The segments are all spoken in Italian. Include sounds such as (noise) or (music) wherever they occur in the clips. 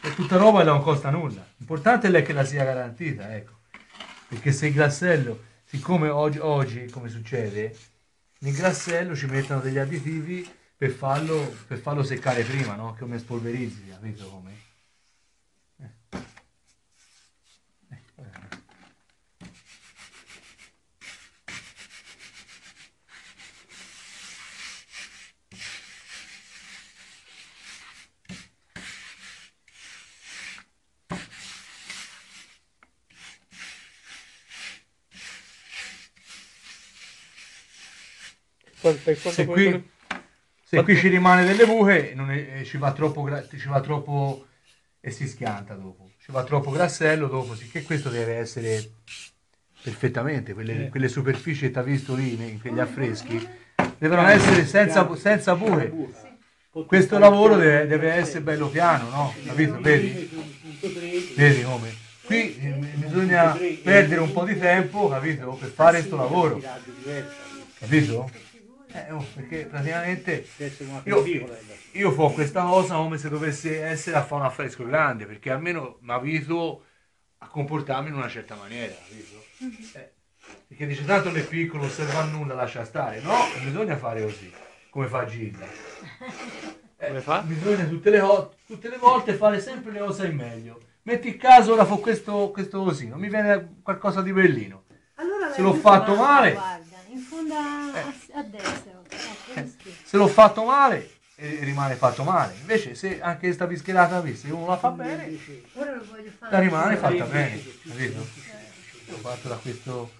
è tutta roba e non costa nulla. L'importante è che la sia garantita, ecco. Perché se il glassello, siccome oggi, oggi come succede, nel glassello ci mettono degli additivi per farlo, per farlo seccare prima, no? Come spolverizzi, capito come? Se qui, se qui ci rimane delle buche è, ci, va troppo, ci va troppo e si schianta dopo ci va troppo grassello dopo sicché questo deve essere perfettamente quelle, eh. quelle superfici che ti ha visto lì in quegli affreschi devono essere senza, senza buche questo lavoro deve, deve, essere bello piano no? capito? vedi? vedi come qui eh, bisogna perdere un po' di tempo capito? per fare questo lavoro capito? Eh, oh, perché praticamente io, io fo questa cosa come se dovesse essere a fare un affresco grande, perché almeno mi abituo a comportarmi in una certa maniera, capito? Mhm. Eh, perché dice tanto è piccolo, non serve a nulla, lascia stare. No, bisogna fare così, come fa Gilda. Eh, fa? Bisogna tutte le, tutte le, volte fare sempre le cose in meglio. Metti il caso, ora fa questo, questo così, non mi viene qualcosa di bellino. Allora, Se l'ho fatto male... Guarda in fondo a, eh. a destra. Eh, (laughs) se l'ho fatto male, eh, rimane fatto male. Invece, se anche questa pischierata qui, se uno la fa bene, la rimane fatta bene. Capito? L'ho fatto da questo.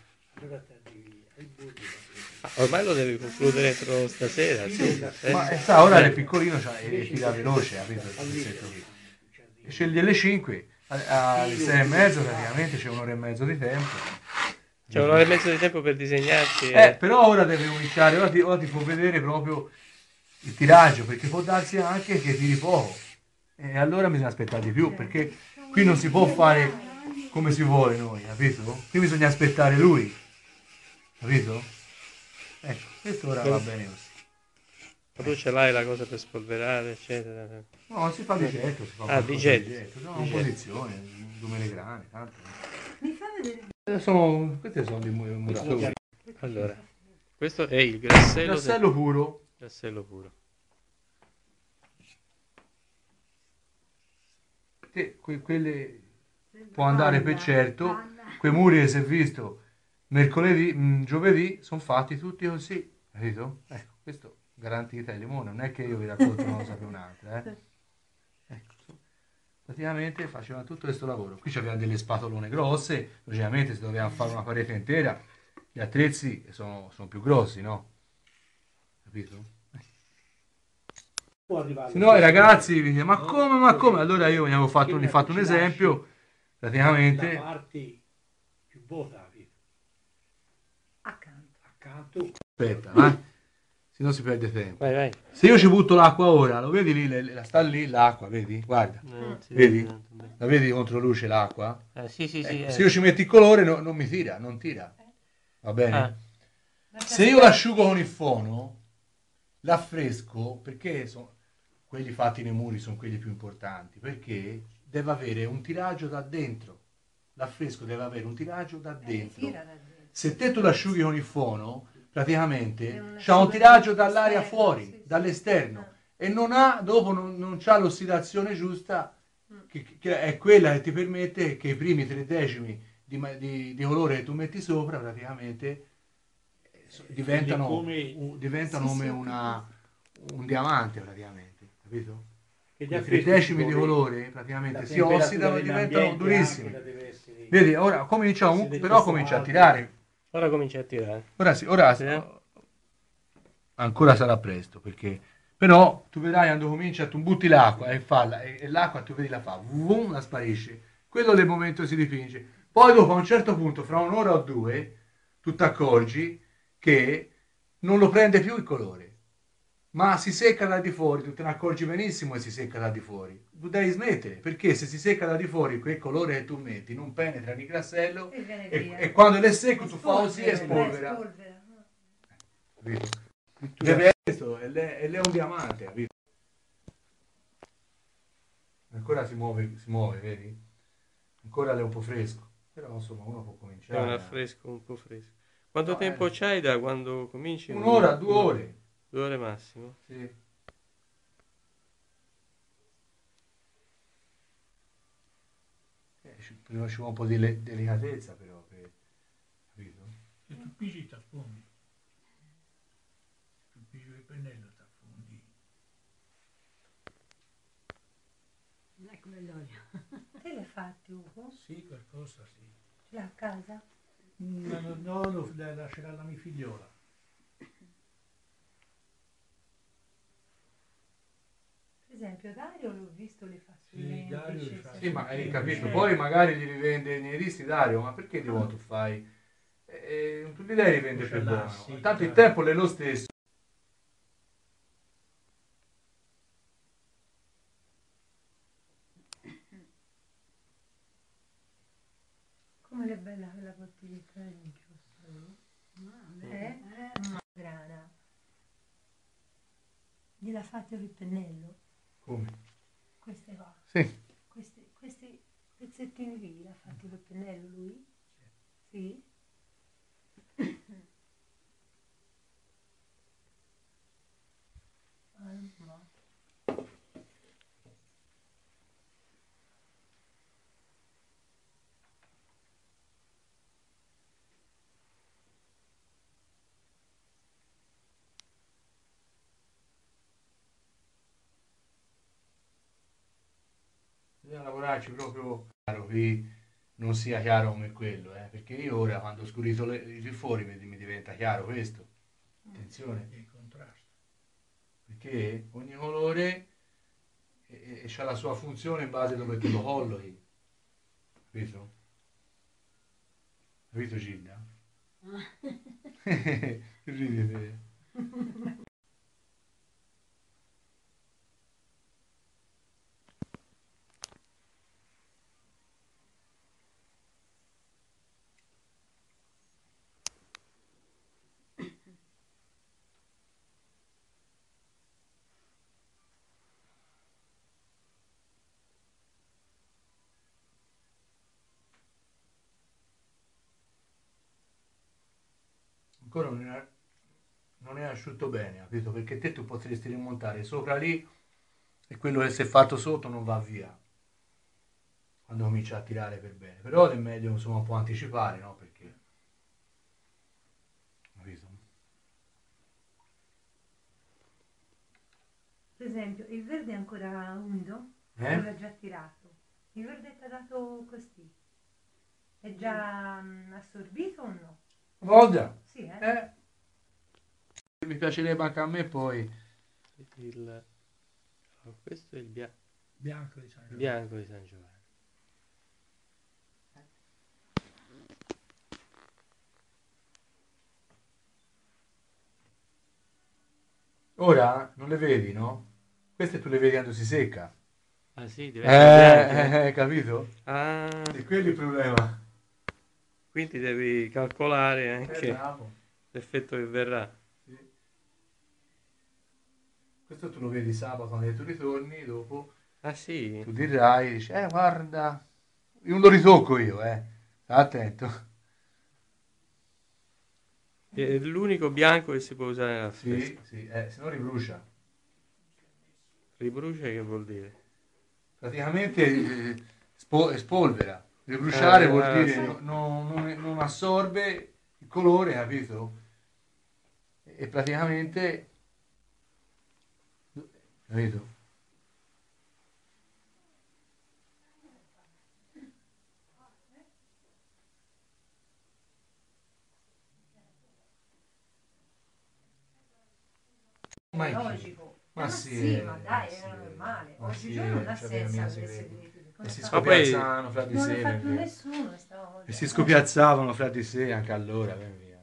Ormai lo devi concludere entro stasera, sì. Eh. Ma sa, ora è piccolino, cioè, è fila veloce, capito? Scegli alle 5, alle 6 e mezzo praticamente c'è un'ora e mezzo di tempo c'è un'ora e mezzo di tempo per disegnarsi. Eh, però ora deve cominciare, ora ti, ora ti può vedere proprio il tiraggio, perché può darsi anche che tiri poco. E allora bisogna aspettare di più, perché qui non si può fare come si vuole noi, capito? Qui bisogna aspettare lui, capito? Ecco, questo ora va bene così. Ma tu ce l'hai la cosa per spolverare, eccetera? No, si fa di getto, si fa ah, di getto. Di getto. No, in posizione, due melegrane, tanto. Mi fa vedere sono, queste sono di muratori. Allora, questo è il grassello, grassello del... puro. Grassello puro. Che que, quelle può andare per certo. Quei muri che si è visto mercoledì, mh, mm, giovedì, sono fatti tutti così. Capito? Ecco, questo garantita il limone, non è che io vi racconto una cosa per un'altra. Eh? (laughs) praticamente facevano tutto questo lavoro. Qui c'avevano delle spatolone grosse, logicamente se dovevano fare una parete intera, gli attrezzi sono, sono più grossi, no? Capito? Se no i ragazzi mi dicono, ma come, ma come? Allora io gli avevo fatto, gli fatto un esempio, praticamente... La parte più vuota, accanto. Accanto. Aspetta, eh? Se no si perde tempo. Vai, vai. Se io ci butto l'acqua ora, lo vedi lì, la, sta lì l'acqua, vedi? Guarda, eh, sì, vedi? La vedi contro luce l'acqua? Eh, sì, sì, ecco, eh. Se io ci metto il colore no, non mi tira, non tira. Va bene? Ah. Se io l'asciugo con il fono, l'affresco, perché sono, quelli fatti nei muri sono quelli più importanti, perché deve avere un tiraggio da dentro. L'affresco deve avere un tiraggio da eh, dentro. Se te tu l'asciughi con il fono, praticamente c'ha un tiraggio dall'aria fuori, dall'esterno e non ha, dopo non, non c'ha l'ossidazione giusta mm. che, che, è quella che ti permette che i primi tre decimi di, di, di colore che tu metti sopra praticamente eh, diventano, come, un, diventano come una, un diamante praticamente, capito? I tre decimi di colore praticamente si ossidano e diventano durissimi. Vedi, ora comincia un, però comincia a tirare Ora comincia a tirare. Ora sì, ora sì. ancora sarà presto perché però tu vedrai quando comincia tu butti l'acqua e falla e, e l'acqua tu vedi la fa, vum, la sparisce. Quello del momento si dipinge. Poi dopo a un certo punto, fra un'ora o due, tu ti accorgi che non lo prende più il colore ma si secca da di fuori, tu te ne accorgi benissimo che si secca da di fuori. Tu devi smettere, perché se si secca da di fuori quel colore che tu metti non penetra nel grassello e, e, e quando è secco tu fai così e spolvera. Deve essere, e lei è un diamante, capito? ancora si muove, si muove, vedi? Ancora è un po' fresco, però insomma uno può È cominciare. un a- affresco un po' fresco. Quanto No, tempo eh. c'hai da quando cominci? Un'ora, due ore. Due ore massimo? Sì. Eh, ci, prima ci vuole un po' di le- delicatezza però, per- capito? Se tu pigi ti affondi. Se tu pigi il pennello ti affondi. Non è come l'olio. Te l'hai fatti Ugo? Sì, qualcosa sì. Ce l'ha a casa? No, no, no, lo la lascerà la mia figliola. Per esempio Dario l'ho visto le fa Sì, sulle sì, Sì, ma hai capito? Eh, Poi magari li rivende i neristi, Dario, ma perché di nuovo tu fai? Eh, tu li devi rivendere più buono. Sì, Tanto il tempo è lo stesso. Come è bella quella bottiglietta di giusto? Mamma Eh? grana. Gliel'ha fatto il pennello? Come? Queste qua. Sì. Questi, questi pezzettini qui l'ha fatti col pennello lui? Sì. Mamma. Lavorarci proprio chiaro che non sia chiaro come quello, eh, perché io ora quando ho scurito le, il fuori mi, mi diventa chiaro questo. Attenzione, Il contrasto. perché ogni colore ha la sua funzione in base a dove tu lo collochi. Capito? Capito Gilda? (laughs) (laughs) ridete? (laughs) Ancora non è, non è asciutto bene, capito? Perché te tu potresti rimontare sopra lì e quello che si è fatto sotto non va via quando comincia a tirare per bene. Però è meglio insomma un po' anticipare, no? Perché capito? Per esempio, il verde è ancora umido? Eh? L'ha già tirato? Il verde ti ha dato così? È già mm, assorbito o no? Voglia! Sì, eh? Eh. Mi piacerebbe anche a me poi. Il... oh, questo è il bia- Bianco di San Giovanni. bianco di San Giovanni. Ora non le vedi, no? Queste tu le vedi quando si secca. Ah sì, Eh, deve essere bianco. eh, eh, capito? Ah, E quello è il problema. Quindi devi calcolare Eh, anche bravo. l'effetto che verrà. Sì. Questo tu lo vedi sabato quando tu ritorni, dopo Ah sì? tu dirai, dici, eh guarda, io non lo ritocco io, eh. Sta attento. È l'unico bianco che si può usare nella Sì, fresca. sì, eh, se no ribrucia. Ribrucia che vuol dire? Praticamente eh, spo- spolvera. Ribruciare Ah, vuol ah, dire sì. no- no- non, non assorbe il colore, capito? E praticamente... Capito? Ma logico. Ma Ma sì, sì, eh, ma dai, sì, è normale. ma Oggigiorno non ha senso avere. E si scopiazzavano fra di Non sé. perché- nessuno stavolta. E si scopiazzavano fra di sé anche allora, ben via.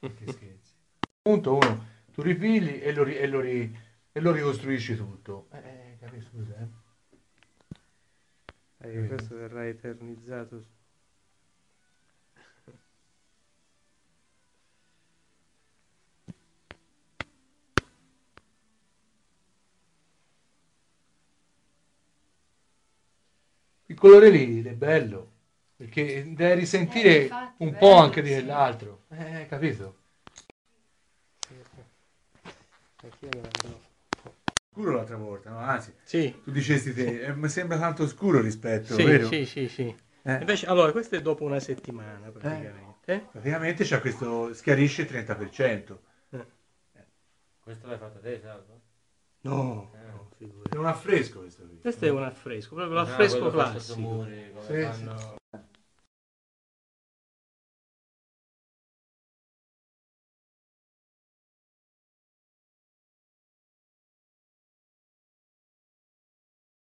Che (laughs) scherzi. Punto uno, tu ripigli e lo, ri- e lo ri- e lo ricostruisci tutto. Eh, capisci, scusa, eh. Eh, questo verrà eternizzato. Colore lì è bello, perché deve risentire Eh, infatti, un po' bello, anche sì. dell'altro. Eh, capito? Scuro l'altra volta, no? Anzi, Sì, tu dicesti te, eh, mi sembra tanto scuro rispetto, sì, vero? sì, sì, sì. Eh. Invece, allora, questo è dopo una settimana praticamente. Praticamente c'è questo, schiarisce il 30%. Questo l'hai fatto te, Salvo? No, Eh. no. È un affresco questo qui. Questo è un affresco, proprio Ah, l'affresco su classico. Sì, fanno...